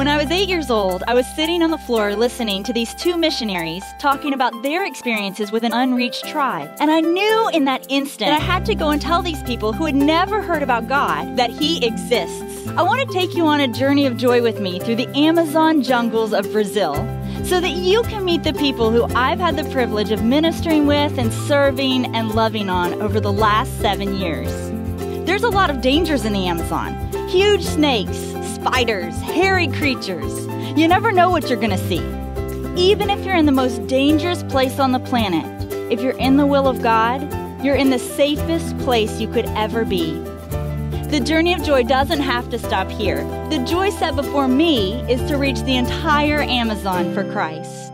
When I was eight years old, I was sitting on the floor listening to these two missionaries talking about their experiences with an unreached tribe. And I knew in that instant that I had to go and tell these people who had never heard about God that He exists. I want to take you on a journey of joy with me through the Amazon jungles of Brazil so that you can meet the people who I've had the privilege of ministering with and serving and loving on over the last seven years. There's a lot of dangers in the Amazon huge snakes, spiders, hairy creatures. You never know what you're going to see. Even if you're in the most dangerous place on the planet, if you're in the will of God, you're in the safest place you could ever be. The journey of joy doesn't have to stop here. The joy set before me is to reach the entire Amazon for Christ.